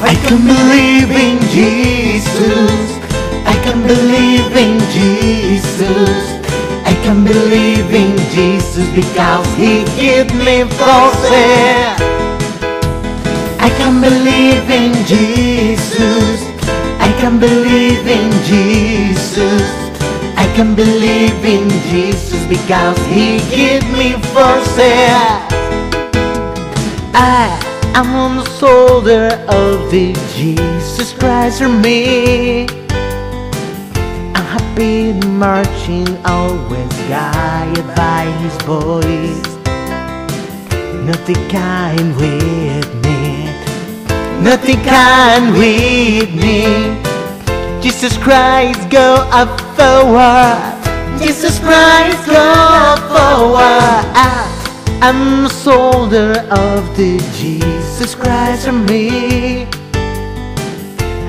I can believe in Jesus. I can believe in Jesus. I can believe in Jesus because He give me forces. I can believe in Jesus. I can believe in Jesus. I can believe in Jesus because He give me forces. I am on the shoulder of the Jesus Christ for me. I'm happy marching, always guided by His voice. Nothing can with me, nothing can with me. Jesus Christ, go up forward. Jesus Christ, go up forward. I, I'm a soldier of the Jesus Christ for me.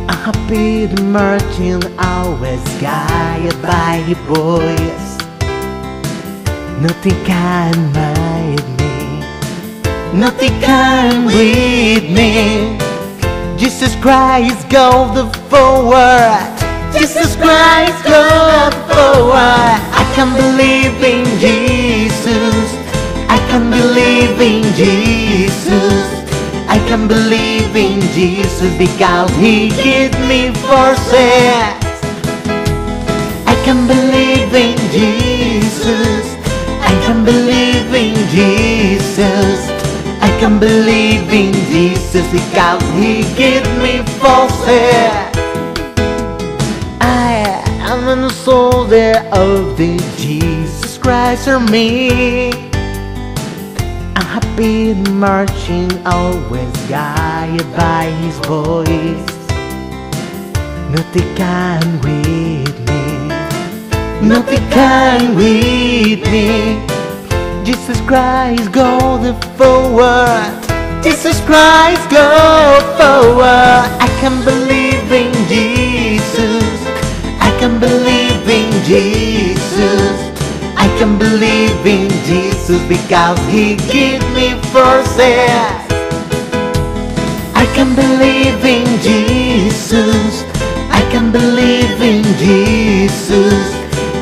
I'm happy to marching, always guided by His voice. Nothing can hide me, nothing can with me. Jesus Christ, go the forward. Jesus Christ, go forward. I can believe in Jesus. I can believe in Jesus. I can believe in Jesus because He gave me forces. I can believe in Jesus. I can believe in Jesus. I can believe in Jesus because He gave me forces. I am a soldier of the Jesus Christ for me. I'm marching, always guided by His voice. Nothing can with me, nothing can with me. Jesus Christ, go the forward. Jesus Christ, go forward. I can believe in Jesus. I can believe in Jesus. I can believe in Jesus because He gives me forces. I can believe in Jesus. I can believe in Jesus.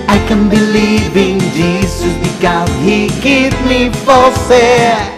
I can believe in Jesus because He gives me forces.